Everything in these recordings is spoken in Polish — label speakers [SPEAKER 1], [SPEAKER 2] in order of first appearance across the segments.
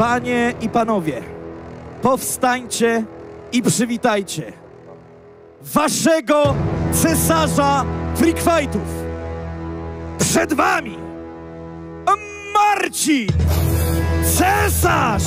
[SPEAKER 1] Panie i panowie, powstańcie i przywitajcie waszego cesarza freakfightów. Przed wami Marcin, cesarz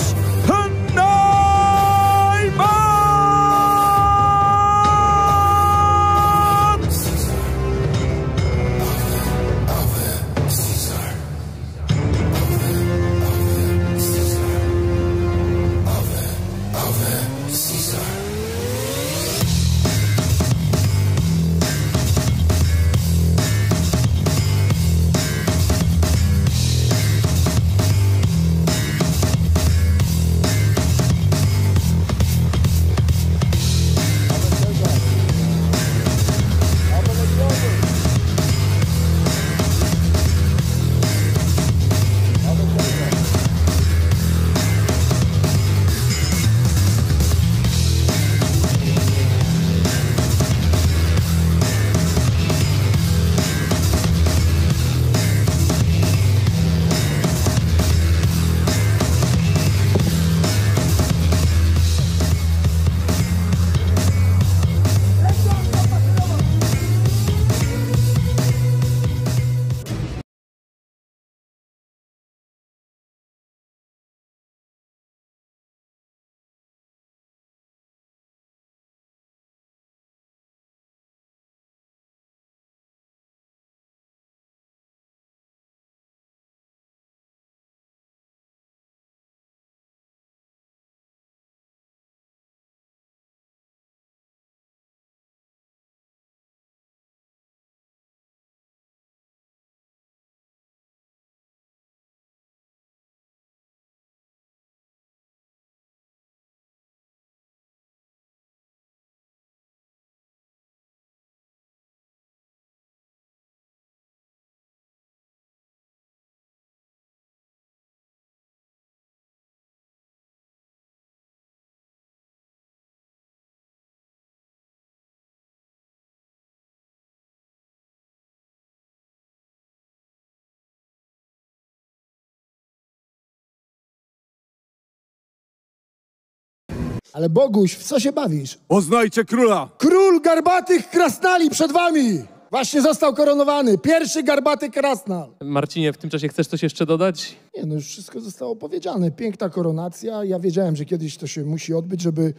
[SPEAKER 2] Ale Boguś, w co się bawisz?
[SPEAKER 1] Poznajcie króla!
[SPEAKER 2] Król garbatych krasnali przed wami! Właśnie został koronowany. Pierwszy garbaty krasnal.
[SPEAKER 3] Marcinie, w tym czasie chcesz coś jeszcze dodać?
[SPEAKER 2] Nie no, już wszystko zostało powiedziane. Piękna koronacja. Ja wiedziałem, że kiedyś to się musi odbyć, żeby...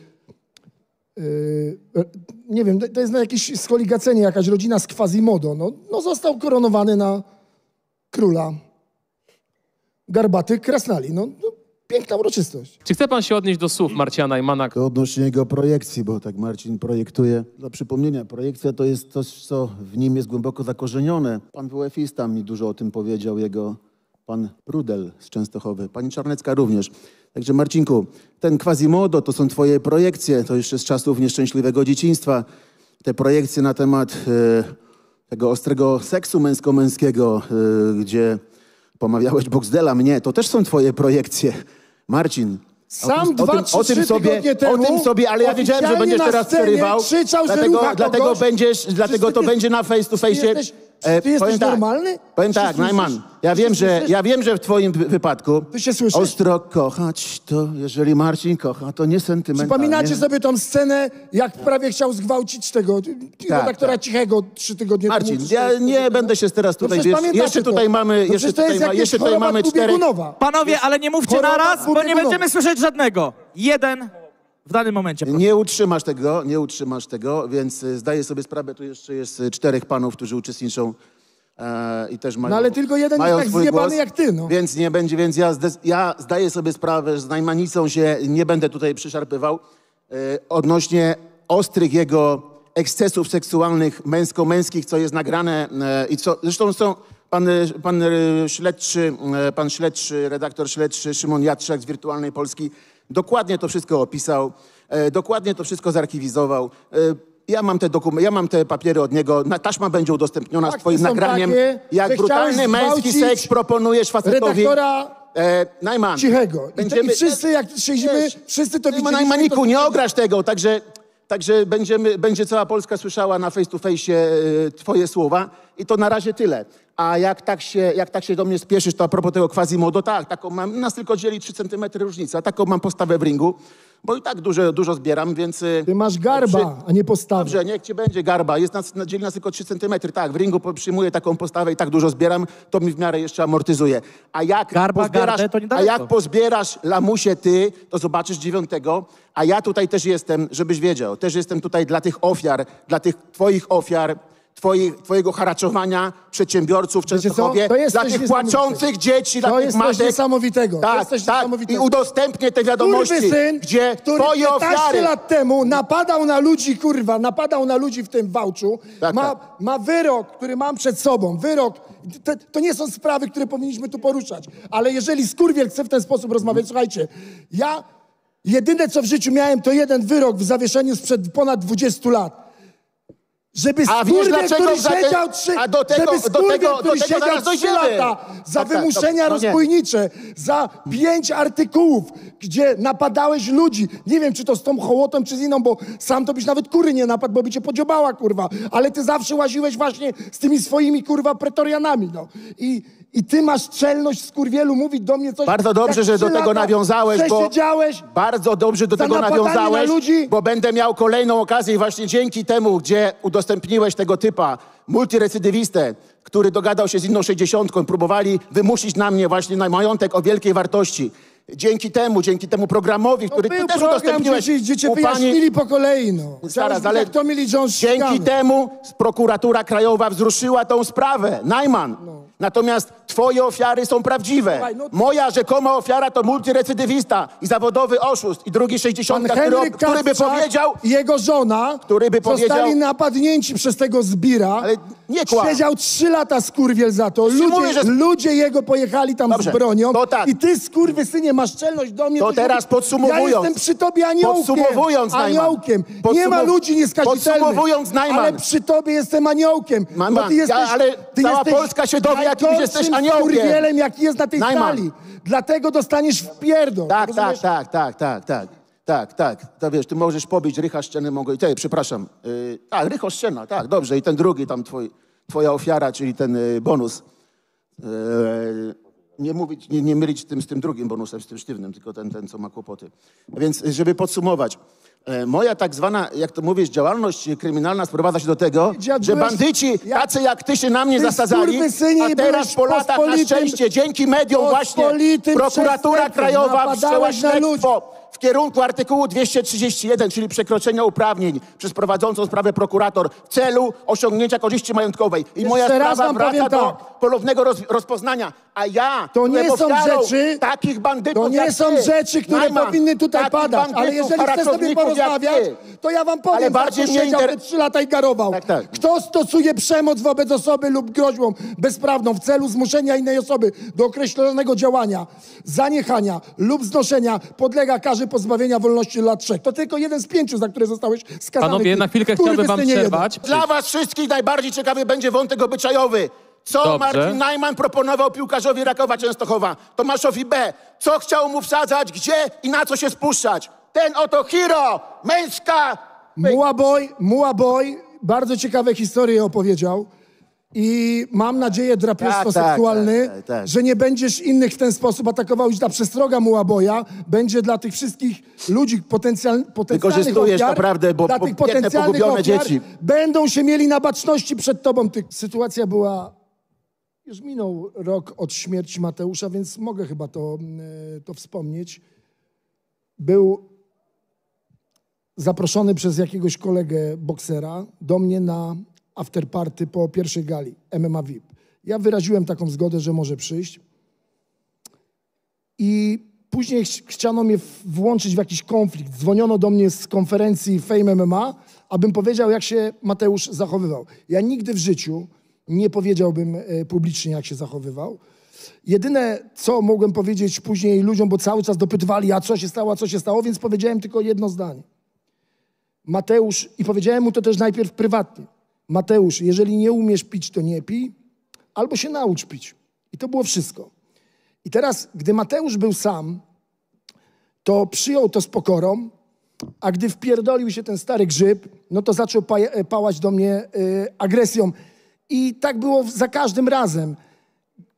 [SPEAKER 2] Yy, nie wiem, to jest na jakieś skoligacenie, jakaś rodzina z Quasimodo. No, no został koronowany na króla garbatych krasnali. No, no piękna uroczystość.
[SPEAKER 3] Czy chce pan się odnieść do słów Marcina Najmana?
[SPEAKER 4] To odnośnie jego projekcji, bo tak Marcin projektuje. Dla przypomnienia, projekcja to jest coś, co w nim jest głęboko zakorzenione. Pan WF-ista mi dużo o tym powiedział, jego pan Prudel z Częstochowy, pani Czarnecka również. Także Marcinku, ten Quasimodo to są twoje projekcje, to jeszcze z czasów nieszczęśliwego dzieciństwa. Te projekcje na temat e, tego ostrego seksu męsko-męskiego, e, gdzie pomawiałeś Boxdela mnie, to też są twoje projekcje. Marcin,
[SPEAKER 2] Sam
[SPEAKER 4] o,
[SPEAKER 2] dwa,
[SPEAKER 4] tym,
[SPEAKER 2] trzy,
[SPEAKER 4] o tym sobie,
[SPEAKER 2] temu
[SPEAKER 4] o tym sobie, ale ja wiedziałem, że będziesz teraz przerywał.
[SPEAKER 2] krzyczał,
[SPEAKER 4] dlatego, dlatego będziesz, dlatego to będzie na face to face.
[SPEAKER 2] jesteś- czy ty jesteś normalny?
[SPEAKER 4] Powiem
[SPEAKER 2] Czy
[SPEAKER 4] tak,
[SPEAKER 2] słyszysz?
[SPEAKER 4] Najman, ja wiem, że,
[SPEAKER 2] słyszysz?
[SPEAKER 4] ja wiem, że w twoim wy- wypadku
[SPEAKER 2] Ty się słyszysz?
[SPEAKER 4] ostro kochać, to jeżeli Marcin kocha, to nie sentymentalnie.
[SPEAKER 2] Przypominacie sobie tą scenę, jak prawie chciał zgwałcić tego redaktora
[SPEAKER 4] tak.
[SPEAKER 2] Cichego trzy tygodnie
[SPEAKER 4] Marcin,
[SPEAKER 2] temu.
[SPEAKER 4] ja nie będę się teraz tutaj,
[SPEAKER 2] przecież
[SPEAKER 4] wiesz,
[SPEAKER 2] pamiętacie
[SPEAKER 4] jeszcze
[SPEAKER 2] to.
[SPEAKER 4] tutaj mamy,
[SPEAKER 2] No
[SPEAKER 4] jeszcze
[SPEAKER 2] przecież to
[SPEAKER 4] tutaj,
[SPEAKER 2] jest
[SPEAKER 4] ma, jeszcze tutaj
[SPEAKER 2] choroba
[SPEAKER 4] mamy cztery.
[SPEAKER 1] Panowie, ale nie mówcie
[SPEAKER 2] Choroba
[SPEAKER 1] naraz, bo nie będziemy słyszeć żadnego. Jeden w danym momencie. proszę.
[SPEAKER 4] Nie utrzymasz tego, nie utrzymasz tego, więc y, zdaję sobie sprawę, tu jeszcze jest y, czterech panów, którzy uczestniczą e, i też mają
[SPEAKER 2] No ale tylko jeden
[SPEAKER 4] mają
[SPEAKER 2] jest tak
[SPEAKER 4] swój
[SPEAKER 2] zjebany
[SPEAKER 4] głos,
[SPEAKER 2] jak ty, no.
[SPEAKER 4] Więc nie będzie, więc ja, zdes- ja zdaję sobie sprawę, że z Najmanicą się nie będę tutaj przyszarpywał e, odnośnie ostrych jego ekscesów seksualnych męsko-męskich, co jest nagrane e, i co, zresztą są pan, e, pan e, śledczy, e, pan śledczy, redaktor śledczy Szymon Jatrzak z Wirtualnej Polski dokładnie to wszystko opisał, e, dokładnie to wszystko zarchiwizował. E, ja mam, te dokumenty, ja mam te papiery od niego. Na, taśma będzie udostępniona z twoim nagraniem.
[SPEAKER 2] takie,
[SPEAKER 4] jak brutalny męski seks proponujesz facetowi.
[SPEAKER 2] Redaktora
[SPEAKER 4] E, Najman.
[SPEAKER 2] Cichego. I,
[SPEAKER 4] Będziemy,
[SPEAKER 2] I wszyscy, jak siedzimy,
[SPEAKER 4] Wiesz,
[SPEAKER 2] wszyscy to widzieliśmy.
[SPEAKER 4] Najmaniku,
[SPEAKER 2] to-
[SPEAKER 4] nie ograsz tego, także, także będziemy, będzie cała Polska słyszała na face to face e, twoje słowa i to na razie tyle. A jak tak, się, jak tak się do mnie spieszysz, to a propos tego Quasimodo, tak, taką mam, nas tylko dzieli 3 cm różnica, taką mam postawę w ringu, bo i tak dużo, dużo zbieram, więc... y,
[SPEAKER 2] Ty masz garba, a nie postawę.
[SPEAKER 4] Dobrze, niech ci będzie garba. Jest nas, na- dzieli nas tylko 3 cm. Tak, w ringu przyjmuję taką postawę i tak dużo zbieram, to mi w miarę jeszcze amortyzuje. A jak
[SPEAKER 1] Garba,
[SPEAKER 4] pozbierasz,
[SPEAKER 1] gardę to
[SPEAKER 4] a
[SPEAKER 1] niedaleko.
[SPEAKER 4] jak pozbierasz lamusie ty, to zobaczysz dziewiątego. A ja tutaj też jestem, żebyś wiedział, też jestem tutaj dla tych ofiar, dla tych twoich ofiar, twojego haraczowania przedsiębiorców w? Częstochowie,
[SPEAKER 2] To
[SPEAKER 4] dla tych płaczących dzieci,
[SPEAKER 2] To
[SPEAKER 4] dla tych
[SPEAKER 2] jest coś niesamowitego. To
[SPEAKER 4] Tak,
[SPEAKER 2] jest coś
[SPEAKER 4] tak.
[SPEAKER 2] niesamowitego.
[SPEAKER 4] I udostępnię te wiadomości,
[SPEAKER 2] syn,
[SPEAKER 4] gdzie
[SPEAKER 2] który
[SPEAKER 4] twoje
[SPEAKER 2] 15
[SPEAKER 4] ofiary...
[SPEAKER 2] lat temu napadał na ludzi, kurwa, napadał na ludzi w tym wałczu,
[SPEAKER 4] Tak,
[SPEAKER 2] ma,
[SPEAKER 4] tak.
[SPEAKER 2] ma wyrok, który mam przed sobą, wyrok. To, to nie są sprawy, które powinniśmy tu poruszać, ale jeżeli skurwiel chce w ten sposób rozmawiać, słuchajcie, ja jedyne co w życiu miałem, to jeden wyrok w zawieszeniu sprzed ponad 20 lat. Żeby
[SPEAKER 4] A wiesz,
[SPEAKER 2] skurwiel,
[SPEAKER 4] dlaczego
[SPEAKER 2] który
[SPEAKER 4] za te-
[SPEAKER 2] siedział trzy,
[SPEAKER 4] a do tego-
[SPEAKER 2] żeby
[SPEAKER 4] do
[SPEAKER 2] skurwiel,
[SPEAKER 4] tego- do
[SPEAKER 2] który
[SPEAKER 4] tego
[SPEAKER 2] siedział
[SPEAKER 4] zaraz
[SPEAKER 2] trzy
[SPEAKER 4] dojdziemy.
[SPEAKER 2] lata za
[SPEAKER 4] Tak, tak,
[SPEAKER 2] wymuszenia
[SPEAKER 4] no nie.
[SPEAKER 2] rozbójnicze, za pięć artykułów, gdzie napadałeś ludzi. Nie wiem, czy to z tą hołotą, czy z inną, bo sam to byś nawet kury nie napadł, bo by cię podziobała, kurwa. Ale ty zawsze łaziłeś właśnie z tymi swoimi, kurwa, pretorianami, no. I, i ty masz czelność, skurwielu, mówić do mnie coś...
[SPEAKER 4] Bardzo dobrze, że do tego
[SPEAKER 2] lata
[SPEAKER 4] nawiązałeś, bo bardzo dobrze do tego nawiązałeś,
[SPEAKER 2] na ludzi.
[SPEAKER 4] bo będę miał kolejną okazję właśnie dzięki temu, gdzie udostępniłeś tego typa, multirecydywistę, który dogadał się z inną sześćdziesiątką, próbowali wymusić na mnie właśnie na majątek o wielkiej wartości. Dzięki temu, dzięki temu programowi, który
[SPEAKER 2] był
[SPEAKER 4] ty też
[SPEAKER 2] program,
[SPEAKER 4] udostępniłeś
[SPEAKER 2] gdzie, gdzie cię
[SPEAKER 4] u pani
[SPEAKER 2] wyjaśnili po kolei, no.
[SPEAKER 4] Zaraz, ale
[SPEAKER 2] Jones
[SPEAKER 4] dzięki temu prokuratura krajowa wzruszyła tą sprawę. Najman. Natomiast twoje ofiary są prawdziwe.
[SPEAKER 2] Słuchaj, no-
[SPEAKER 4] Moja rzekoma ofiara to multirecydywista i zawodowy oszust i drugi
[SPEAKER 2] Pan
[SPEAKER 4] 60, który,
[SPEAKER 2] Henryk
[SPEAKER 4] który by powiedział,
[SPEAKER 2] i jego żona
[SPEAKER 4] który by
[SPEAKER 2] zostali
[SPEAKER 4] powiedział-
[SPEAKER 2] napadnięci przez tego zbira.
[SPEAKER 4] Ale nie kłam.
[SPEAKER 2] Siedział trzy lata skurwiel za to. Ludzie,
[SPEAKER 4] mówię, że-
[SPEAKER 2] ludzie jego pojechali tam
[SPEAKER 4] Dobrze,
[SPEAKER 2] z bronią.
[SPEAKER 4] to tak.
[SPEAKER 2] I ty skurwysynie masz czelność do mnie.
[SPEAKER 4] To teraz
[SPEAKER 2] mówić.
[SPEAKER 4] podsumowując.
[SPEAKER 2] Ja jestem przy tobie aniołkiem.
[SPEAKER 4] Podsumowując.
[SPEAKER 2] Aniołkiem. Nie ma ludzi nieskazitelnych.
[SPEAKER 4] podsumowując, Najman.
[SPEAKER 2] Ale przy tobie jestem aniołkiem.
[SPEAKER 4] Najman,
[SPEAKER 2] bo ty jesteś,
[SPEAKER 4] ja- ale
[SPEAKER 2] ty
[SPEAKER 4] cała
[SPEAKER 2] jesteś
[SPEAKER 4] Polska się dowie, jakim jesteś aniołkiem.
[SPEAKER 2] skurwielem, jaki jest na tej
[SPEAKER 4] Najman.
[SPEAKER 2] sali. Dlatego dostaniesz w pierdol.
[SPEAKER 4] tak, tak, tak, tak, tak, tak. Tak, tak. To wiesz, ty możesz pobić Rycha Szczeny, mogę... Ty, przepraszam. Yy, tak, Rycho Szczena, tak, dobrze. I ten drugi tam twój, twoja ofiara, czyli ten y, bonus. Yy, nie mówić, nie, nie mylić tym, z tym drugim bonusem, z tym sztywnym, tylko ten, ten, co ma kłopoty. Więc, żeby podsumować. e, Moja tak zwana, jak to mówisz, działalność kryminalna sprowadza się do tego, że
[SPEAKER 2] byłeś-
[SPEAKER 4] bandyci,
[SPEAKER 2] Ja-
[SPEAKER 4] tacy jak ty się na mnie
[SPEAKER 2] Ty
[SPEAKER 4] zasadzali,
[SPEAKER 2] skurwysynie,
[SPEAKER 4] a teraz
[SPEAKER 2] byłeś
[SPEAKER 4] po latach na
[SPEAKER 2] pospolitym-
[SPEAKER 4] szczęście, dzięki mediom właśnie,
[SPEAKER 2] pospolitym
[SPEAKER 4] prokuratura
[SPEAKER 2] przestępcą.
[SPEAKER 4] krajowa
[SPEAKER 2] Napadałeś
[SPEAKER 4] wszczęła
[SPEAKER 2] na
[SPEAKER 4] śledztwo w kierunku artykułu 231, czyli przekroczenia uprawnień przez prowadzącą sprawę prokurator w celu osiągnięcia korzyści majątkowej. I moja
[SPEAKER 2] Jeszcze raz
[SPEAKER 4] sprawa
[SPEAKER 2] wam
[SPEAKER 4] wraca do
[SPEAKER 2] tak.
[SPEAKER 4] ponownego roz, rozpoznania. A ja
[SPEAKER 2] To nie są
[SPEAKER 4] ofiarą
[SPEAKER 2] rzeczy-
[SPEAKER 4] takich bandytów
[SPEAKER 2] To nie
[SPEAKER 4] jak
[SPEAKER 2] są
[SPEAKER 4] ty.
[SPEAKER 2] rzeczy, które
[SPEAKER 4] Najman,
[SPEAKER 2] powinny tutaj
[SPEAKER 4] takich
[SPEAKER 2] padać. Ale
[SPEAKER 4] bandytów,
[SPEAKER 2] jeżeli chcesz sobie
[SPEAKER 4] jak
[SPEAKER 2] porozmawiać,
[SPEAKER 4] ty.
[SPEAKER 2] to ja wam powiem,
[SPEAKER 4] Ale
[SPEAKER 2] za
[SPEAKER 4] bardziej
[SPEAKER 2] co
[SPEAKER 4] mnie
[SPEAKER 2] siedział
[SPEAKER 4] inter-
[SPEAKER 2] te trzy lata i garował.
[SPEAKER 4] Tak, tak.
[SPEAKER 2] Kto stosuje przemoc wobec osoby lub groźbą bezprawną w celu zmuszenia innej osoby do określonego działania, zaniechania lub znoszenia, podlega karze pozbawienia wolności lat trzech. To tylko jeden z pięciu, za które zostałeś skazany.
[SPEAKER 3] Panowie, na chwilkę chciałbym wam
[SPEAKER 2] jeden.
[SPEAKER 3] przerwać.
[SPEAKER 4] Dla was wszystkich najbardziej ciekawy będzie wątek obyczajowy. Co
[SPEAKER 3] Dobrze.
[SPEAKER 4] Marcin Najman proponował piłkarzowi Rakowa Częstochowa, Tomaszowi B. Co chciał mu wsadzać, gdzie i na co się spuszczać. Ten oto hero, męska...
[SPEAKER 2] Muaboy, Muaboy bardzo ciekawe historie opowiedział. I mam nadzieję, drapieżstwo
[SPEAKER 4] Tak, tak,
[SPEAKER 2] seksualne,
[SPEAKER 4] tak, tak, tak.
[SPEAKER 2] że nie będziesz innych w ten sposób atakował. Już ta przestroga Muaboya będzie dla tych wszystkich ludzi potencjal, potencjalnych
[SPEAKER 4] Wykorzystujesz
[SPEAKER 2] ofiar,
[SPEAKER 4] naprawdę, bo
[SPEAKER 2] dla tych potencjalnych
[SPEAKER 4] pogubione
[SPEAKER 2] ofiar
[SPEAKER 4] dzieci.
[SPEAKER 2] będą się mieli na baczności przed tobą. Ty. Sytuacja była, już minął rok od śmierci Mateusza, więc mogę chyba to, e, to wspomnieć. Był zaproszony przez jakiegoś kolegę boksera do mnie na afterparty po pierwszej gali MMA VIP. Ja wyraziłem taką zgodę, że może przyjść. I później ch- chciano mnie włączyć w jakiś konflikt. Dzwoniono do mnie z konferencji Fame MMA, abym powiedział, jak się Mateusz zachowywał. Ja nigdy w życiu nie powiedziałbym e, publicznie, jak się zachowywał. Jedyne, co mogłem powiedzieć później ludziom, bo cały czas dopytywali, a co się stało, a co się stało, więc powiedziałem tylko jedno zdanie. Mateusz, i powiedziałem mu to też najpierw prywatnie. Mateusz, jeżeli nie umiesz pić, to nie pij, albo się naucz pić. I to było wszystko. I teraz, gdy Mateusz był sam, to przyjął to z pokorą, a gdy wpierdolił się ten stary grzyb, no to zaczął pa- pałać do mnie y, agresją. I tak było za każdym razem.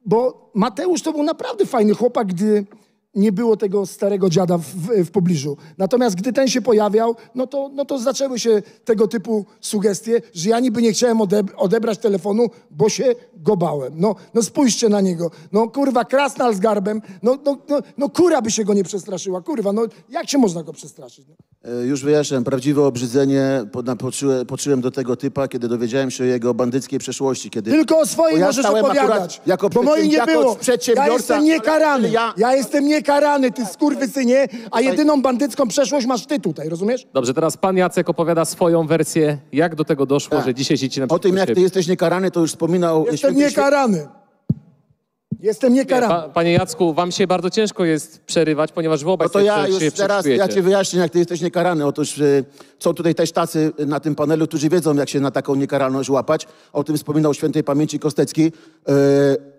[SPEAKER 2] Bo Mateusz to był naprawdę fajny chłopak, gdy nie było tego starego dziada w, w, pobliżu. Natomiast gdy ten się pojawiał, no to, no to zaczęły się tego typu sugestie, że ja niby nie chciałem odeb- odebrać telefonu, bo się go bałem. No, no spójrzcie na niego. No kurwa, krasnal z garbem. No, no, no, no kura by się go nie przestraszyła. Kurwa, no jak się można go przestraszyć? No?
[SPEAKER 4] E, Już wyjaśniam, prawdziwe obrzydzenie poczułem, poczułem do tego typa, kiedy dowiedziałem się o jego bandyckiej przeszłości. Kiedy
[SPEAKER 2] Tylko o swoim
[SPEAKER 4] Bo ja
[SPEAKER 2] możesz
[SPEAKER 4] stałem
[SPEAKER 2] opowiadać,
[SPEAKER 4] akurat jako
[SPEAKER 2] bo moim nie
[SPEAKER 4] jako
[SPEAKER 2] było. Ja
[SPEAKER 4] przedsiębiorca,
[SPEAKER 2] jestem niekarany.
[SPEAKER 4] ja-
[SPEAKER 2] Ja jestem niekarany, ty skurwysynie, a jedyną bandycką przeszłość masz ty tutaj, rozumiesz?
[SPEAKER 3] Dobrze, teraz pan Jacek opowiada swoją wersję, jak do tego doszło, że dzisiaj siedzicie na
[SPEAKER 4] Tak. o tym, jak ty jesteś niekarany, to już wspominał
[SPEAKER 2] Jestem
[SPEAKER 4] święty
[SPEAKER 2] niekarany. Jestem niekarany.
[SPEAKER 3] Pa, panie Jacku, wam się bardzo ciężko jest przerywać, ponieważ wy obaj
[SPEAKER 4] No to ja już teraz, ja ci wyjaśnię, jak ty jesteś niekarany. Otóż y, są tutaj też tacy na tym panelu, którzy wiedzą, jak się na taką niekaralność łapać. O tym wspominał świętej pamięci Kostecki. Y,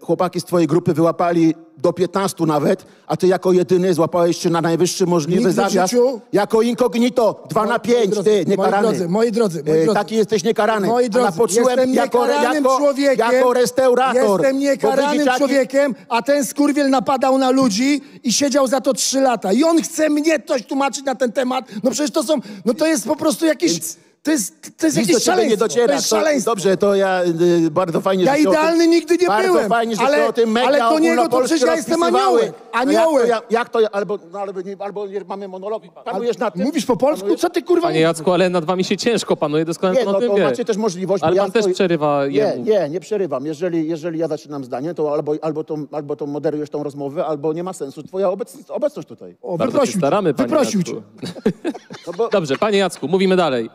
[SPEAKER 4] chłopaki z twojej grupy wyłapali do 15 nawet, a ty jako jedyny złapałeś się na najwyższy możliwy
[SPEAKER 2] Nigdy
[SPEAKER 4] zawias.
[SPEAKER 2] życiu-
[SPEAKER 4] Jako incognito, 2 na
[SPEAKER 2] Moi
[SPEAKER 4] 5,
[SPEAKER 2] drodzy,
[SPEAKER 4] ty,
[SPEAKER 2] moi
[SPEAKER 4] niekarany.
[SPEAKER 2] drodzy, moi drodzy, moi
[SPEAKER 4] Y,
[SPEAKER 2] drodzy.
[SPEAKER 4] Taki jesteś niekarany.
[SPEAKER 2] Moi drodzy, jestem
[SPEAKER 4] jako,
[SPEAKER 2] niekaranym
[SPEAKER 4] jako,
[SPEAKER 2] człowiekiem.
[SPEAKER 4] jako restaurator.
[SPEAKER 2] Jestem niekaranym
[SPEAKER 4] widzicie,
[SPEAKER 2] człowiekiem, a ten skurwiel napadał na ludzi i siedział za to trzy lata. I on chce mnie coś tłumaczyć na ten temat. No przecież to są, no to jest po prostu jakieś,
[SPEAKER 4] Więc-
[SPEAKER 2] to jest, to jest
[SPEAKER 4] Nic do
[SPEAKER 2] jakieś
[SPEAKER 4] ciebie
[SPEAKER 2] szaleństwo.
[SPEAKER 4] nie dociera.
[SPEAKER 2] To jest
[SPEAKER 4] To-
[SPEAKER 2] szaleństwo.
[SPEAKER 4] Dobrze, to ja y, bardzo fajnie,
[SPEAKER 2] Ja
[SPEAKER 4] że się o
[SPEAKER 2] idealny
[SPEAKER 4] tym,
[SPEAKER 2] nigdy nie
[SPEAKER 4] bardzo
[SPEAKER 2] byłem,
[SPEAKER 4] fajnie, że
[SPEAKER 2] ale-
[SPEAKER 4] się o tym media
[SPEAKER 2] ale to niego to
[SPEAKER 4] ogólnopolskie
[SPEAKER 2] przecież ja jestem
[SPEAKER 4] rozpisywały.
[SPEAKER 2] aniołek,
[SPEAKER 4] No
[SPEAKER 2] aniołek.
[SPEAKER 4] jak to, ja, jak to ja, albo, no, albo, nie, albo nie, mamy monolog, panujesz na tym?
[SPEAKER 2] Mówisz po polsku? Co ty kurwa
[SPEAKER 3] Panie Jacku, ale nad wami się ciężko panuje, doskonale
[SPEAKER 4] Nie,
[SPEAKER 3] pan
[SPEAKER 4] no
[SPEAKER 3] o tym
[SPEAKER 4] to
[SPEAKER 3] wie.
[SPEAKER 4] macie też możliwość. bo
[SPEAKER 3] Ale
[SPEAKER 4] ja
[SPEAKER 3] pan też
[SPEAKER 4] to-
[SPEAKER 3] przerywa
[SPEAKER 4] Nie,
[SPEAKER 3] jemu.
[SPEAKER 4] nie, nie przerywam. Jeżeli, jeżeli ja zaczynam zdanie, to albo, albo, to, albo to moderujesz tą rozmowę, albo nie ma sensu twoja obecność, obecność tutaj.
[SPEAKER 2] O,
[SPEAKER 3] Bardzo się
[SPEAKER 2] wyprosił
[SPEAKER 3] staramy, panie
[SPEAKER 2] Wyprosił
[SPEAKER 3] Jacku.
[SPEAKER 2] cię.
[SPEAKER 4] No bo,
[SPEAKER 3] Dobrze, panie Jacku, mówimy dalej.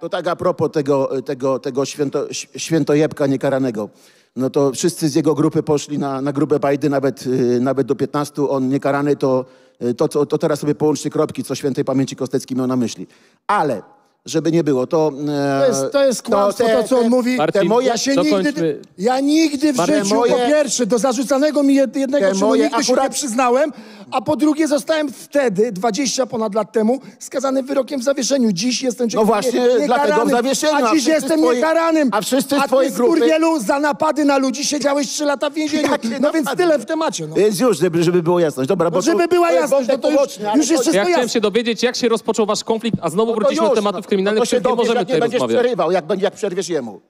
[SPEAKER 4] To tak a propos tego, tego, tego święto, świętojebka niekaranego. No to wszyscy z jego grupy poszli na, na grube bajdy, nawet, y, nawet do 15. On niekarany, to, y, to, co- to teraz sobie połączcie kropki, co świętej pamięci Kostecki miał na myśli. Ale, żeby nie było, to... e,
[SPEAKER 2] To jest, to jest kłamstwo, to, co on mówi.
[SPEAKER 3] Marcin,
[SPEAKER 4] te moje,
[SPEAKER 2] Ja się nigdy, ja nigdy w
[SPEAKER 4] Marcin,
[SPEAKER 2] życiu,
[SPEAKER 4] moje-
[SPEAKER 2] po pierwsze, do zarzucanego mi jed- jednego
[SPEAKER 4] Te
[SPEAKER 2] czynu
[SPEAKER 4] moje
[SPEAKER 2] nigdy się nie
[SPEAKER 4] akurat-
[SPEAKER 2] przyznałem, a po drugie zostałem wtedy, 20 ponad lat temu, skazany wyrokiem w zawieszeniu. Dziś jestem
[SPEAKER 4] No właśnie,
[SPEAKER 2] nie,
[SPEAKER 4] dlatego w zawieszeniu, a
[SPEAKER 2] A dziś
[SPEAKER 4] wszyscy
[SPEAKER 2] jestem niekaranym.
[SPEAKER 4] a wszyscy z
[SPEAKER 2] a ty,
[SPEAKER 4] twojej grupy-
[SPEAKER 2] skurwielu, za napady na ludzi siedziałeś 3 lata w więzieniu.
[SPEAKER 4] Jakie
[SPEAKER 2] No więc
[SPEAKER 4] napady?
[SPEAKER 2] tyle w temacie. No.
[SPEAKER 4] Więc już, żeby, żeby było jasność. Dobra, bo
[SPEAKER 2] No, żeby
[SPEAKER 4] to,
[SPEAKER 2] była
[SPEAKER 4] to
[SPEAKER 2] jasność, no to już- jest
[SPEAKER 4] to-
[SPEAKER 3] Ja
[SPEAKER 2] Wszystko
[SPEAKER 3] chciałem
[SPEAKER 2] jasne.
[SPEAKER 3] się dowiedzieć, jak się rozpoczął wasz konflikt, a znowu
[SPEAKER 4] no to
[SPEAKER 3] wróciliśmy do
[SPEAKER 4] już,
[SPEAKER 3] tematów
[SPEAKER 4] no,
[SPEAKER 3] kryminalnych,
[SPEAKER 4] no to się
[SPEAKER 3] nie możemy
[SPEAKER 4] jak nie
[SPEAKER 3] tutaj
[SPEAKER 4] będziesz
[SPEAKER 3] rozmawiać.
[SPEAKER 4] przerywał, jak, będzie- jak przerwiesz jemu.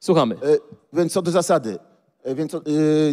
[SPEAKER 3] Słuchamy.
[SPEAKER 4] E, Więc co do zasady. E, Więc e,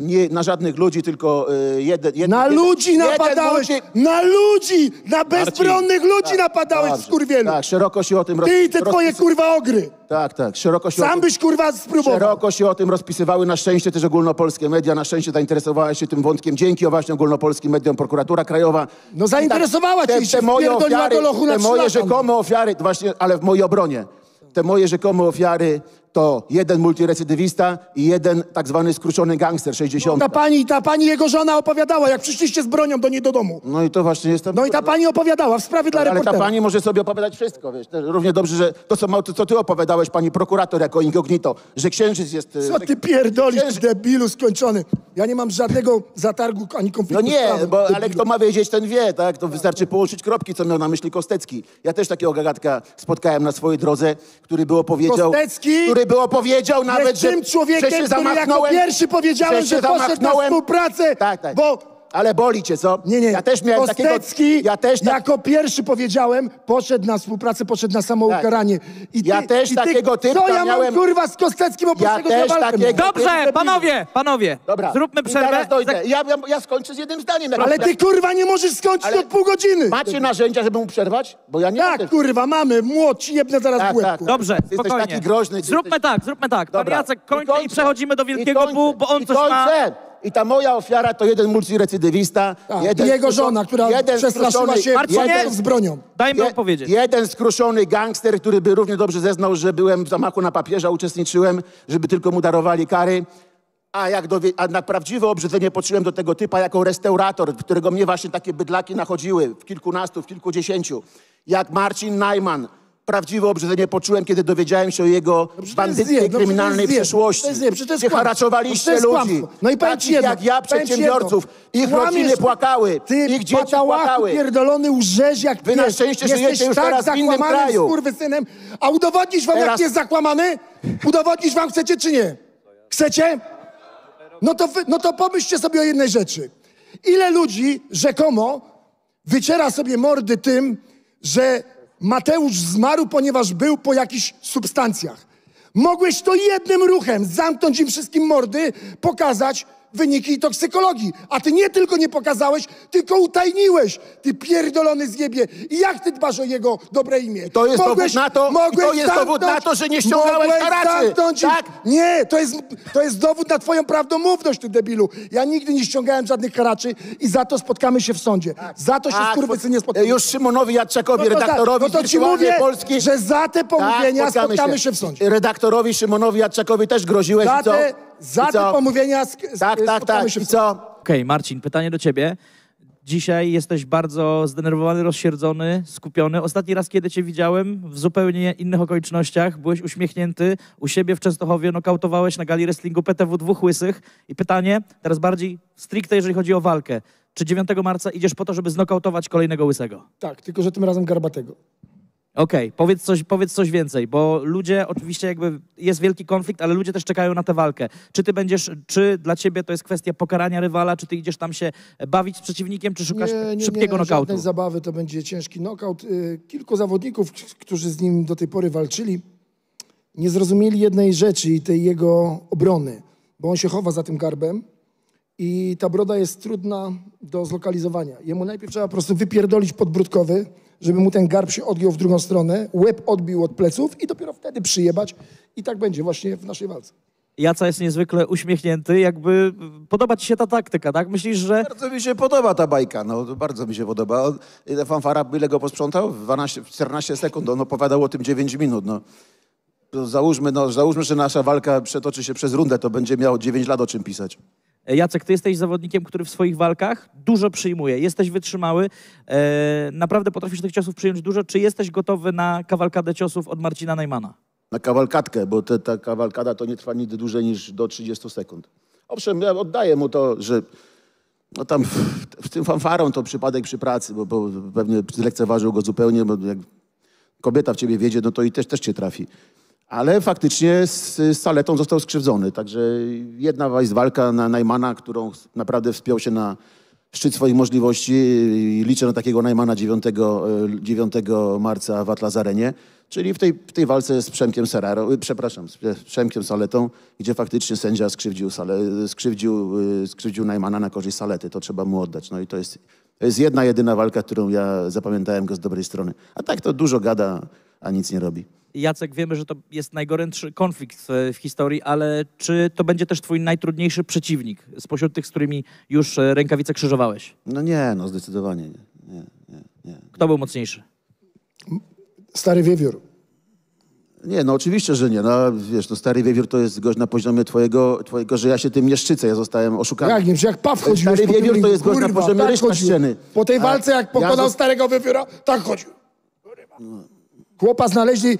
[SPEAKER 4] nie na żadnych ludzi, tylko e, jeden... jeden
[SPEAKER 2] Na
[SPEAKER 4] jeden,
[SPEAKER 2] ludzi napadałeś!
[SPEAKER 4] ludzi-
[SPEAKER 2] Na ludzi! Na bezbronnych ludzi napadałeś,
[SPEAKER 4] Dobrze.
[SPEAKER 2] skurwielu!
[SPEAKER 4] Tak, szeroko się o tym
[SPEAKER 2] Ty i te
[SPEAKER 4] roz-
[SPEAKER 2] twoje kurwa ogry!
[SPEAKER 4] Tak, tak, szeroko się
[SPEAKER 2] Sam
[SPEAKER 4] tym...
[SPEAKER 2] byś kurwa spróbował.
[SPEAKER 4] Szeroko się o tym rozpisywały, na szczęście też ogólnopolskie media, na szczęście zainteresowała się tym wątkiem dzięki o właśnie ogólnopolskim mediom prokuratura krajowa.
[SPEAKER 2] No zainteresowała
[SPEAKER 4] I tak,
[SPEAKER 2] cię i się wpierdoliła do lochu
[SPEAKER 4] te moje rzekome ofiary, właśnie, ale w mojej obronie, te moje rzekome ofiary to jeden multirecydywista i jeden tak zwany skruszony gangster 60.
[SPEAKER 2] Ta pani, ta pani jego żona opowiadała, jak przyszliście z bronią do niej do domu.
[SPEAKER 4] No i to właśnie jestem...
[SPEAKER 2] No i ta pani opowiadała w sprawie dla
[SPEAKER 4] Ale ta
[SPEAKER 2] reportera.
[SPEAKER 4] pani może sobie opowiadać wszystko, wiesz. Równie dobrze, że to, co, to, co ty opowiadałeś, pani prokurator, jako incognito, że księżyc jest... e,
[SPEAKER 2] Co ty pierdolisz,
[SPEAKER 4] Księży-
[SPEAKER 2] debilu skończony? Ja nie mam żadnego zatargu ani
[SPEAKER 4] No
[SPEAKER 2] konfliktu z
[SPEAKER 4] nie, bo, ale kto ma wiedzieć, ten wie, tak? To wystarczy połączyć kropki, co miał na myśli Kostecki. Ja też takiego gagatka spotkałem na swojej drodze, który by opowiedział...
[SPEAKER 2] Kostecki
[SPEAKER 4] Który by opowiedział nawet,
[SPEAKER 2] Jest
[SPEAKER 4] że,
[SPEAKER 2] tym człowiekiem,
[SPEAKER 4] że się
[SPEAKER 2] który jako
[SPEAKER 4] zamachnąłem...
[SPEAKER 2] pierwszy powiedziałem,
[SPEAKER 4] się
[SPEAKER 2] że poszedł na
[SPEAKER 4] zamachnąłem.
[SPEAKER 2] współpracę,
[SPEAKER 4] Tak, tak.
[SPEAKER 2] bo
[SPEAKER 4] Ale boli cię, co?
[SPEAKER 2] Nie, nie.
[SPEAKER 4] Ja też miałem
[SPEAKER 2] Kostecki,
[SPEAKER 4] takiego... Ja też tak...
[SPEAKER 2] jako pierwszy powiedziałem, poszedł na współpracę, poszedł na samoukaranie. I
[SPEAKER 4] Ja też
[SPEAKER 2] i
[SPEAKER 4] takiego typka
[SPEAKER 2] Co ja
[SPEAKER 4] miałem-
[SPEAKER 2] mam kurwa z Kosteckim oprócz
[SPEAKER 4] Ja takiego-
[SPEAKER 2] miałem?
[SPEAKER 1] Dobrze, panowie, panowie.
[SPEAKER 4] Dobra.
[SPEAKER 1] Zróbmy przerwę.
[SPEAKER 4] teraz dojdę.
[SPEAKER 1] Za-
[SPEAKER 4] Ja, ja, ja skończę z jednym zdaniem. jak-
[SPEAKER 2] Ale ty kurwa nie możesz skończyć
[SPEAKER 4] Ale-
[SPEAKER 2] od pół godziny.
[SPEAKER 4] Macie narzędzia, żeby mu przerwać? Bo ja nie mam
[SPEAKER 2] Tak,
[SPEAKER 4] też.
[SPEAKER 2] kurwa, mamy, młodzi, jebnę zaraz
[SPEAKER 4] Tak,
[SPEAKER 2] w łebku.
[SPEAKER 4] tak.
[SPEAKER 1] Dobrze,
[SPEAKER 4] Ty jesteś
[SPEAKER 1] spokojnie.
[SPEAKER 4] taki groźny, ty
[SPEAKER 1] Zróbmy
[SPEAKER 4] jesteś-
[SPEAKER 1] tak, zróbmy tak. Pan
[SPEAKER 4] Dobra.
[SPEAKER 1] Jacek kończy i, przechodzimy do wielkiego bu, bo on coś ma...
[SPEAKER 4] I ta moja ofiara to jeden multirecydywista.
[SPEAKER 2] Tak,
[SPEAKER 4] jeden
[SPEAKER 2] I jego
[SPEAKER 4] skruszony-
[SPEAKER 2] żona, która
[SPEAKER 4] jeden
[SPEAKER 2] przestraszyła się jeden z bronią.
[SPEAKER 1] Dajmy
[SPEAKER 4] Je-
[SPEAKER 1] opowiedzieć.
[SPEAKER 4] Jeden skruszony gangster, który by równie dobrze zeznał, że byłem w zamachu na papieża, uczestniczyłem, żeby tylko mu darowali kary. A, jak dowie- a na prawdziwe obrzydzenie poczułem do tego typa jako restaurator, którego mnie właśnie takie bydlaki nachodziły w kilkunastu, w kilkudziesięciu. Jak Marcin Najman, prawdziwe obrzydzenie poczułem, kiedy dowiedziałem się o jego bandyckiej,
[SPEAKER 2] no to
[SPEAKER 4] kryminalnej przeszłości.
[SPEAKER 2] To jest zjeb, przecież to jest
[SPEAKER 4] Gdzie
[SPEAKER 2] kłamstwo.
[SPEAKER 4] haraczowaliście
[SPEAKER 2] No to jest
[SPEAKER 4] ludzi.
[SPEAKER 2] No i
[SPEAKER 4] takich
[SPEAKER 2] jedno,
[SPEAKER 4] jak ja, przedsiębiorców. Ich rodziny płakały,
[SPEAKER 2] Ty
[SPEAKER 4] ich dzieci płakały.
[SPEAKER 2] pierdolony łżesz jak
[SPEAKER 4] Wy na szczęście
[SPEAKER 2] Jesteś
[SPEAKER 4] żyjecie już
[SPEAKER 2] tak
[SPEAKER 4] teraz w innym kraju.
[SPEAKER 2] skurwysynem. A udowodnić wam,
[SPEAKER 4] Teraz-
[SPEAKER 2] jak jest zakłamany? Udowodnić wam chcecie, czy nie? Chcecie? No to, wy, no to pomyślcie sobie o jednej rzeczy. Ile ludzi rzekomo wyciera sobie mordy tym, że Mateusz zmarł, ponieważ był po jakichś substancjach. Mogłeś to jednym ruchem zamknąć im wszystkim mordy, pokazać wyniki toksykologii. A ty nie tylko nie pokazałeś, tylko utajniłeś. Ty pierdolony zjebie. I jak ty dbasz o jego dobre imię?
[SPEAKER 4] To jest dowód na to-
[SPEAKER 2] mogłeś
[SPEAKER 4] to jest dowód na to, że nie ściągałeś
[SPEAKER 2] mogłeś zamknąć im-
[SPEAKER 4] Tak?
[SPEAKER 2] Nie, to jest, to jest dowód na twoją prawdomówność, ty debilu. Ja nigdy nie ściągałem żadnych haraczy i za to spotkamy się w sądzie. Za to się
[SPEAKER 4] Tak,
[SPEAKER 2] skurwysy nie spotkamy.
[SPEAKER 4] Już Szymonowi Jadczakowi,
[SPEAKER 2] No to tak,
[SPEAKER 4] redaktorowi
[SPEAKER 2] no to ci mówię,
[SPEAKER 4] Polski.
[SPEAKER 2] że za te pomówienia
[SPEAKER 4] Tak,
[SPEAKER 2] spotkamy się w sądzie.
[SPEAKER 4] Redaktorowi Szymonowi Jadczakowi też groziłeś
[SPEAKER 2] Za
[SPEAKER 4] i co?
[SPEAKER 2] te, za
[SPEAKER 4] I co?
[SPEAKER 2] te pomówienia sk-
[SPEAKER 4] Tak, tak,
[SPEAKER 2] spotkamy
[SPEAKER 4] tak.
[SPEAKER 2] się
[SPEAKER 4] I co?
[SPEAKER 1] Okej, Marcin, pytanie do ciebie. Dzisiaj jesteś bardzo zdenerwowany, rozsierdzony, skupiony. Ostatni raz, kiedy cię widziałem, w zupełnie innych okolicznościach, byłeś uśmiechnięty, u siebie w Częstochowie nokautowałeś na gali wrestlingu PTW dwóch łysych. I pytanie, teraz bardziej stricte, jeżeli chodzi o walkę. Czy 9 marca idziesz po to, żeby znokautować kolejnego łysego?
[SPEAKER 2] Tak, tylko że tym razem garbatego.
[SPEAKER 1] Okej, powiedz, coś, powiedz coś więcej, bo ludzie, oczywiście jakby jest wielki konflikt, ale ludzie też czekają na tę walkę. Czy ty będziesz, czy dla ciebie to jest kwestia pokarania rywala, czy ty idziesz tam się bawić z przeciwnikiem, czy szukasz szybkiego
[SPEAKER 2] nie,
[SPEAKER 1] nokautu?
[SPEAKER 2] żadnej zabawy, to będzie ciężki nokaut. Y, Kilku zawodników, którzy z nim do tej pory walczyli, nie zrozumieli jednej rzeczy i tej jego obrony, bo on się chowa za tym garbem i ta broda jest trudna do zlokalizowania. Jemu najpierw trzeba po prostu wypierdolić podbródkowy, żeby mu ten garb się odgiął w drugą stronę, łeb odbił od pleców i dopiero wtedy przyjebać i tak będzie właśnie w naszej walce.
[SPEAKER 1] Jaca jest niezwykle uśmiechnięty, jakby podoba ci się ta taktyka, tak? Myślisz, że
[SPEAKER 4] Bardzo mi się podoba ta bajka, no bardzo mi się podoba. Ile fanfara byle go posprzątał? W 12, w 14 sekund, on opowiadał o tym 9 minut, no. Załóżmy, no, załóżmy, że nasza walka przetoczy się przez rundę, to będzie miał 9 lat o czym pisać.
[SPEAKER 1] Jacek, ty jesteś zawodnikiem, który w swoich walkach dużo przyjmuje. Jesteś wytrzymały, e, naprawdę potrafisz tych ciosów przyjąć dużo. Czy jesteś gotowy na kawalkadę ciosów od Marcina Najmana?
[SPEAKER 4] Na kawalkatkę, bo te, ta kawalkada to nie trwa nigdy dłużej niż do 30 sekund. Owszem, ja oddaję mu to, że no tam w, w tym fanfarą to przypadek przy pracy, bo, bo pewnie zlekceważył go zupełnie, bo jak kobieta w ciebie wiedzie, no to i też, też cię trafi. Ale faktycznie z, z Saletą został skrzywdzony. Także jedna walka na Najmana, którą naprawdę wspiął się na szczyt swoich możliwości liczę na takiego Najmana 9, e, 9 marca w Atlas Arenie. Czyli w tej, w tej walce z Przemkiem Serraro, y, przepraszam, z z Przemkiem Saletą, gdzie faktycznie sędzia skrzywdził, Sale, skrzywdził, skrzywdził Najmana na korzyść Salety. To trzeba mu oddać. No i to jest, to jest jedna, jedyna walka, którą ja zapamiętałem go z dobrej strony. A tak to dużo gada, a nic nie robi.
[SPEAKER 1] Jacek, wiemy, że to jest najgorętszy konflikt w, historii, ale czy to będzie też twój najtrudniejszy przeciwnik spośród tych, z którymi już e, rękawice krzyżowałeś?
[SPEAKER 4] No nie, no zdecydowanie nie. nie, nie, nie.
[SPEAKER 1] Kto był mocniejszy?
[SPEAKER 2] Stary wiewiór.
[SPEAKER 4] Nie, no oczywiście, że nie. No wiesz, no stary wiewiór to jest gość na poziomie twojego, twojego, że ja się tym nie szczycę, ja zostałem oszukany.
[SPEAKER 2] Jak nie wiem, jak Paw chodził.
[SPEAKER 4] Stary wiewiór to jest gość na poziomie ryśka ścieny.
[SPEAKER 2] Po tej walce, jak
[SPEAKER 4] ja
[SPEAKER 2] pokonał
[SPEAKER 4] zos-
[SPEAKER 2] starego wiewióra, tak chodził. Chłopa znaleźli,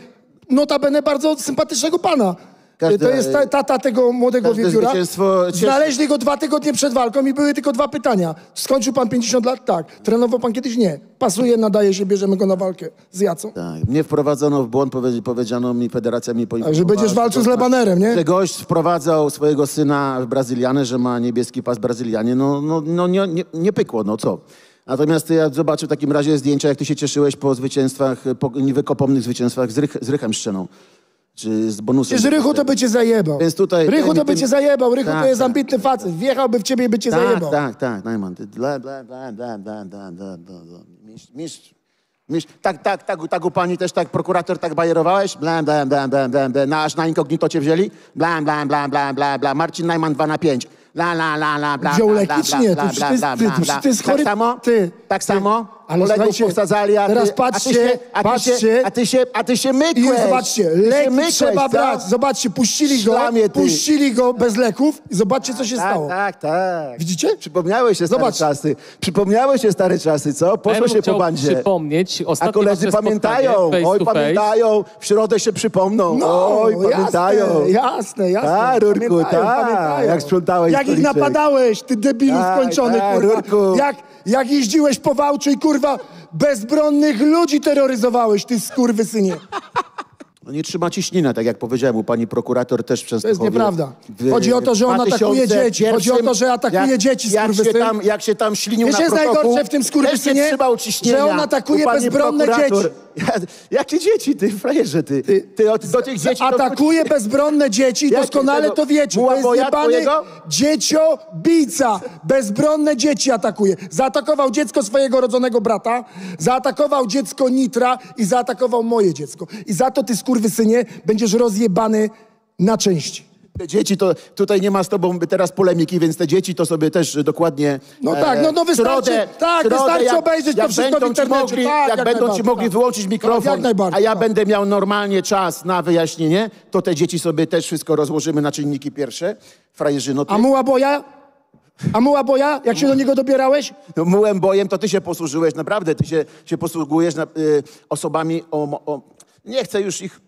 [SPEAKER 2] notabene bardzo sympatycznego pana.
[SPEAKER 4] Każdy-
[SPEAKER 2] to jest ta- tata tego młodego wiewióra.
[SPEAKER 4] zwycięstwo
[SPEAKER 2] Znaleźli go dwa tygodnie przed walką i były tylko dwa pytania. Skończył pan 50 lat? Tak. Trenował pan kiedyś? Nie. Pasuje, nadaje się, bierzemy go na walkę z Jacą.
[SPEAKER 4] Tak, mnie wprowadzono w błąd, powie- powiedziano mi, federacja mi poinformowała.
[SPEAKER 2] Także będziesz
[SPEAKER 4] że
[SPEAKER 2] walczył z Lebanerem, nie?
[SPEAKER 4] Że gość wprowadzał swojego syna w Brazylianę, że ma niebieski pas Brazylianie, no, no, no nie, nie, nie pykło, no co. Natomiast ja zobaczę w takim razie zdjęcia, jak ty się cieszyłeś po zwycięstwach, po niewykopomnych zwycięstwach z, Rych, z Rychem Szczeną. Czy z bonusem.
[SPEAKER 2] Przecież Rychu to by cię zajebał.
[SPEAKER 4] Więc tutaj...
[SPEAKER 2] Rychu to by cię zajebał. Rychu
[SPEAKER 4] tak,
[SPEAKER 2] to jest ambitny facet. Wjechałby w ciebie i by cię
[SPEAKER 4] tak,
[SPEAKER 2] zajebał.
[SPEAKER 4] Tak, tak, Najman. Bla, bla, bla, bla, bla, bla, bla, bla. Mistrz, mistrz, mistrz. Tak, tak, tak, tak u pani też tak prokurator tak bajerowałeś? Bla, bla, bla, bla, bla, bla. Na, aż na inkognito cię wzięli? Bla, bla, bla, bla, bla, bla. Marcin Najman 2 na 5. La, la, la, la, bla,
[SPEAKER 2] Wziął
[SPEAKER 4] bla,
[SPEAKER 2] leki,
[SPEAKER 4] bla,
[SPEAKER 2] czy nie?
[SPEAKER 4] bla,
[SPEAKER 2] To
[SPEAKER 4] bla,
[SPEAKER 2] przecież
[SPEAKER 4] bla,
[SPEAKER 2] ty-
[SPEAKER 4] bla,
[SPEAKER 2] ty-
[SPEAKER 4] bla.
[SPEAKER 2] to jest chory-
[SPEAKER 4] Tak samo?
[SPEAKER 2] ty-
[SPEAKER 4] Tak samo?
[SPEAKER 2] Ale
[SPEAKER 4] kolegów powsadzali, a ty,
[SPEAKER 2] teraz
[SPEAKER 4] a
[SPEAKER 2] patrzcie,
[SPEAKER 4] ty się, a ty
[SPEAKER 2] patrzcie.
[SPEAKER 4] się, a ty się, a ty się
[SPEAKER 2] I zobaczcie, leki
[SPEAKER 4] mykłeś,
[SPEAKER 2] trzeba
[SPEAKER 4] co?
[SPEAKER 2] brać. Zobaczcie, puścili go,
[SPEAKER 4] Szlamie ty.
[SPEAKER 2] puścili go bez leków i zobaczcie, co się
[SPEAKER 4] Tak,
[SPEAKER 2] stało.
[SPEAKER 4] tak, tak.
[SPEAKER 2] Widzicie?
[SPEAKER 4] Przypomniały się stare
[SPEAKER 2] Zobacz.
[SPEAKER 4] czasy. Przypomniały się stare czasy, co?
[SPEAKER 3] A ja
[SPEAKER 4] Poszło
[SPEAKER 3] bym
[SPEAKER 4] się po bandzie.
[SPEAKER 3] przypomnieć
[SPEAKER 4] A koledzy pamiętają, oj pamiętają, w środę się przypomną,
[SPEAKER 2] No,
[SPEAKER 4] oj
[SPEAKER 2] jasne,
[SPEAKER 4] pamiętają.
[SPEAKER 2] jasne, jasne.
[SPEAKER 4] Tak, Rurku,
[SPEAKER 2] Pamiętają,
[SPEAKER 4] tak,
[SPEAKER 2] pamiętają.
[SPEAKER 4] jak sprzątałeś
[SPEAKER 2] Jak ich napadałeś, ty debilu
[SPEAKER 4] Tak,
[SPEAKER 2] skończony,
[SPEAKER 4] tak,
[SPEAKER 2] kurwa.
[SPEAKER 4] Rurku.
[SPEAKER 2] Jak, jak jeździłeś po Wałczu i kurwa bezbronnych ludzi terroryzowałeś, ty skurwysynie.
[SPEAKER 4] No nie trzyma ciśnina, tak jak powiedziałem, u pani prokurator też przez
[SPEAKER 2] To jest nieprawda. Chodzi o to, że on atakuje dzieci. Chodzi o to, że atakuje
[SPEAKER 4] jak,
[SPEAKER 2] dzieci,
[SPEAKER 4] jak się,
[SPEAKER 2] skurwysyn.
[SPEAKER 4] tam, jak się tam ślinił
[SPEAKER 2] Wiesz,
[SPEAKER 4] na
[SPEAKER 2] jest
[SPEAKER 4] protokół,
[SPEAKER 2] najgorsze w tym skurwysynie?
[SPEAKER 4] też nie trzymał ciśnienia.
[SPEAKER 2] Że on atakuje
[SPEAKER 4] u pani
[SPEAKER 2] bezbronne
[SPEAKER 4] prokurator.
[SPEAKER 2] dzieci.
[SPEAKER 4] Ja, jakie dzieci, ty frajerze, ty. Ty, ty od, do tych dzieci...
[SPEAKER 2] Atakuje bezbronne dzieci i
[SPEAKER 4] Jakie
[SPEAKER 2] doskonale
[SPEAKER 4] tego?
[SPEAKER 2] to wiecie. To jest
[SPEAKER 4] boja
[SPEAKER 2] jebany
[SPEAKER 4] twojego?
[SPEAKER 2] dzieciobijca. Bezbronne dzieci atakuje. Zaatakował dziecko swojego rodzonego brata, zaatakował dziecko Nitra i zaatakował moje dziecko. I za to ty, skurwysynie, będziesz rozjebany na części.
[SPEAKER 4] Te dzieci to, tutaj nie ma z tobą teraz polemiki, więc te dzieci to sobie też dokładnie...
[SPEAKER 2] No tak, no- no
[SPEAKER 4] w
[SPEAKER 2] wystarczy-
[SPEAKER 4] środę,
[SPEAKER 2] tak,
[SPEAKER 4] w środę,
[SPEAKER 2] wystarczy
[SPEAKER 4] jak,
[SPEAKER 2] obejrzeć to
[SPEAKER 4] jak
[SPEAKER 2] wszystko w
[SPEAKER 4] będą ci
[SPEAKER 2] internecie,
[SPEAKER 4] Mogli,
[SPEAKER 2] tak,
[SPEAKER 4] jak
[SPEAKER 2] jak
[SPEAKER 4] będą ci mogli
[SPEAKER 2] tak.
[SPEAKER 4] wyłączyć mikrofon,
[SPEAKER 2] Tak,
[SPEAKER 4] a ja
[SPEAKER 2] tak.
[SPEAKER 4] będę miał normalnie czas na wyjaśnienie, to te dzieci sobie też wszystko rozłożymy na czynniki pierwsze. Frajerzyno, ty
[SPEAKER 2] A muła boja? A muła boja? Jak się do niego dobierałeś?
[SPEAKER 4] no, mułem bojem, to ty się posłużyłeś, naprawdę, ty się, się posługujesz na, y, osobami o, o... Nie chcę już ich...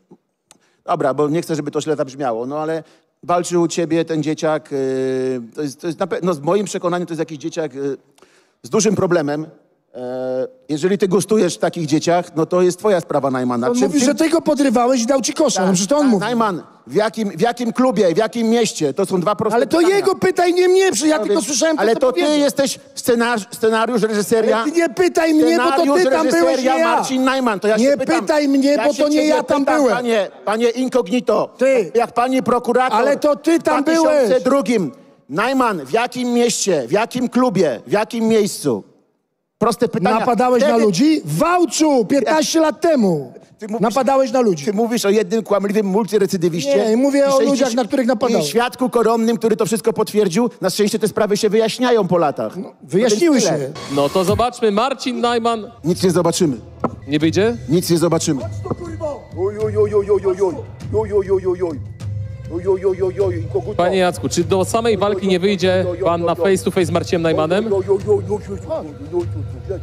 [SPEAKER 4] Dobra, bo nie chcę, żeby to źle zabrzmiało, no ale walczył u ciebie ten dzieciak, y, to jest, to jest no, w moim przekonaniu to jest jakiś dzieciak y, z dużym problemem. E, jeżeli ty gustujesz w takich dzieciach, no to jest twoja sprawa, Najmana.
[SPEAKER 2] On mówi, że ty go podrywałeś i dał ci kosza. No przecież to on mówi.
[SPEAKER 4] Najman, w jakim, w jakim klubie, w jakim mieście? To są dwa proste
[SPEAKER 2] Ale to
[SPEAKER 4] pytania.
[SPEAKER 2] jego pytaj, nie mnie, przecież ja
[SPEAKER 4] No
[SPEAKER 2] tylko
[SPEAKER 4] więc-
[SPEAKER 2] słyszałem to,
[SPEAKER 4] Ale
[SPEAKER 2] co
[SPEAKER 4] to ty
[SPEAKER 2] powiedział.
[SPEAKER 4] jesteś scenariusz, scenariusz reżyseria.
[SPEAKER 2] Ale ty nie pytaj mnie, bo to
[SPEAKER 4] Scenariusz,
[SPEAKER 2] ty tam byłeś,
[SPEAKER 4] reżyseria
[SPEAKER 2] nie ja.
[SPEAKER 4] Marcin Najman, to ja
[SPEAKER 2] Nie
[SPEAKER 4] się pytam,
[SPEAKER 2] pytaj mnie, bo
[SPEAKER 4] się
[SPEAKER 2] to nie
[SPEAKER 4] ciebie
[SPEAKER 2] ja tam
[SPEAKER 4] pytam,
[SPEAKER 2] byłem.
[SPEAKER 4] Panie, panie incognito,
[SPEAKER 2] Ty.
[SPEAKER 4] jak pani prokurator.
[SPEAKER 2] Ale to ty tam
[SPEAKER 4] w 2002 Najman, w jakim mieście, w jakim klubie, w jakim miejscu? Proste pytania.
[SPEAKER 2] Napadałeś na
[SPEAKER 4] Wtedy
[SPEAKER 2] ludzi? W Wałczu, 15 lat temu.
[SPEAKER 4] Ty mówisz-
[SPEAKER 2] Napadałeś na ludzi.
[SPEAKER 4] Ty mówisz o jednym kłamliwym multirecydywiście.
[SPEAKER 2] Nie, mówię o ludziach, na których napadałeś.
[SPEAKER 4] I świadku koronnym, który to wszystko potwierdził. Na szczęście te sprawy się wyjaśniają po latach. No,
[SPEAKER 2] Wyjaśniły się.
[SPEAKER 3] No to zobaczmy, Marcin Najman
[SPEAKER 4] Nic nie zobaczymy.
[SPEAKER 3] nie wyjdzie?
[SPEAKER 4] Nic nie zobaczymy.
[SPEAKER 5] Oj, oj, oj, oj, oj, oj, oj. Oj, oj, oj, oj, oj. Oj, oj,
[SPEAKER 3] Panie Jacku, czy do samej walki nie wyjdzie pan na face to face z Marciem Najmanem?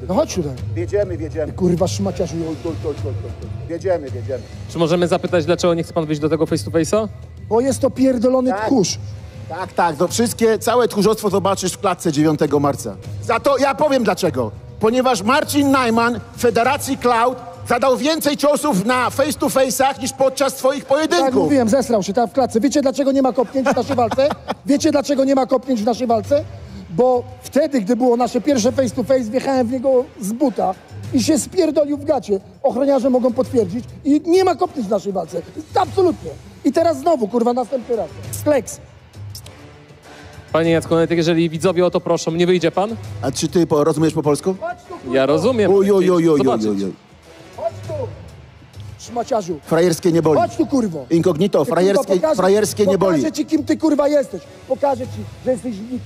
[SPEAKER 2] No chodź tutaj.
[SPEAKER 5] Wiedziemy, wiedziemy.
[SPEAKER 2] Kurwa szmaciarzu.
[SPEAKER 5] Wiedziemy, wiedziemy.
[SPEAKER 3] Czy możemy zapytać, dlaczego nie chce pan wyjść do tego face to face'a?
[SPEAKER 2] Bo jest to pierdolony
[SPEAKER 4] Tak.
[SPEAKER 2] tchórz.
[SPEAKER 4] Tak, tak, to wszystkie, całe tchórzostwo zobaczysz w klatce 9 marca. Za to ja powiem dlaczego. Ponieważ Marcin Najman w Federacji Cloud zadał więcej ciosów na face to face'ach niż podczas twoich
[SPEAKER 2] Tak
[SPEAKER 4] pojedynków.
[SPEAKER 2] mówiłem, zesrał się tam w klatce. Wiecie dlaczego nie ma kopnięć w naszej walce? Wiecie dlaczego nie ma kopnięć w naszej walce? Bo wtedy, gdy było nasze pierwsze face to face, wjechałem w niego z buta i się spierdolił w gacie. Ochroniarze mogą potwierdzić i nie ma kopnięć w naszej walce. Absolutnie. I teraz znowu, kurwa, następny raz. Flex.
[SPEAKER 3] Panie Jacku, nawet jeżeli widzowie o to proszą, nie wyjdzie pan?
[SPEAKER 4] A czy ty po, rozumiesz po polsku?
[SPEAKER 2] Chodź tu, kurwa.
[SPEAKER 3] Ja rozumiem.
[SPEAKER 4] Oj, oj, oj, oj, oj, oj.
[SPEAKER 2] Szmaciarzu.
[SPEAKER 4] Frajerskie nie boli.
[SPEAKER 2] Chodź tu, kurwo. Ty, kurwa,
[SPEAKER 4] frajerskie,
[SPEAKER 2] pokażę-
[SPEAKER 4] frajerskie nie boli.
[SPEAKER 2] Pokażę ci, kim ty kurwa jesteś. Pokażę ci, że jesteś nikim.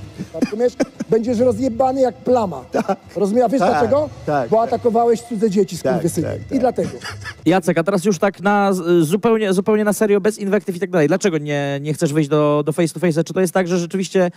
[SPEAKER 2] Rozumiesz? Będziesz rozjebany jak plama. Rozumiesz? A wiesz
[SPEAKER 4] Tak,
[SPEAKER 2] dlaczego?
[SPEAKER 4] tak,
[SPEAKER 2] Bo
[SPEAKER 4] tak.
[SPEAKER 2] atakowałeś cudze dzieci, skurwysyny.
[SPEAKER 4] tak, tak.
[SPEAKER 2] I dlatego.
[SPEAKER 1] Jacek, a teraz już tak na z- zupełnie, zupełnie na serio, bez inwektyw i tak dalej. Dlaczego nie, nie chcesz wyjść do, do face to face? Czy to jest tak, że rzeczywiście...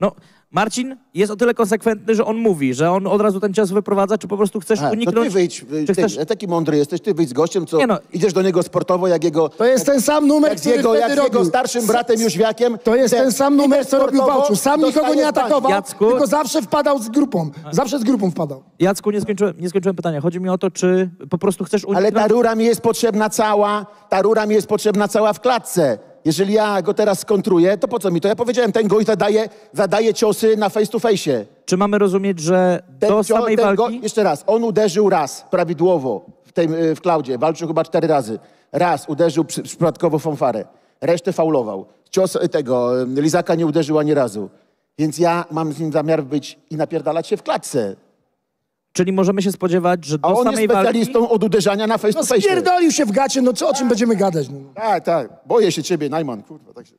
[SPEAKER 1] No, Marcin jest o tyle konsekwentny, że on mówi, że on od razu ten cios wyprowadza, czy po prostu chcesz
[SPEAKER 4] A, to
[SPEAKER 1] uniknąć...
[SPEAKER 4] ty wyjdź, ty,
[SPEAKER 1] chcesz...
[SPEAKER 4] taki mądry jesteś, ty wyjdź z gościem, co
[SPEAKER 1] Nie no.
[SPEAKER 4] idziesz do niego sportowo, jak jego...
[SPEAKER 2] To jest ten sam numer,
[SPEAKER 4] jak jego, jak z jego
[SPEAKER 2] robił.
[SPEAKER 4] starszym bratem Jóźwiakiem.
[SPEAKER 2] To jest
[SPEAKER 4] idę-
[SPEAKER 2] ten sam numer, co robił Wałczu. Sam nikogo nie atakował,
[SPEAKER 1] Jacku?
[SPEAKER 2] tylko zawsze wpadał z grupą. Zawsze z grupą wpadał.
[SPEAKER 1] Jacku, nie skończyłem, nie skończyłem pytania. Chodzi mi o to, czy po prostu chcesz uniknąć...
[SPEAKER 4] Ale ta rura mi jest potrzebna cała, ta rura mi jest potrzebna cała w klatce. Jeżeli ja go teraz skontruję, to po co mi to? Ja powiedziałem, ten gość zadaje, zadaje ciosy na face to face.
[SPEAKER 1] Czy mamy rozumieć, że
[SPEAKER 4] Ten
[SPEAKER 1] do samej walki...
[SPEAKER 4] Go, jeszcze raz, on uderzył raz, prawidłowo, w, tej, y, w Klaudzie, walczył chyba cztery razy. Raz uderzył przy, przypadkowo fanfarę, resztę faulował. Cios y, tego, y, Lizaka nie uderzył ani razu. Więc ja mam z nim zamiar być i napierdalać się w klatce.
[SPEAKER 1] Czyli możemy się spodziewać, że
[SPEAKER 4] A
[SPEAKER 1] do
[SPEAKER 4] on jest
[SPEAKER 1] samej walki...
[SPEAKER 4] specjalistą od uderzania na face
[SPEAKER 2] No
[SPEAKER 4] to face.
[SPEAKER 2] spierdolił się w gacie, no co, o czym będziemy gadać? No.
[SPEAKER 4] Tak, tak. Boję się ciebie, Najman, kurwa. Tak się...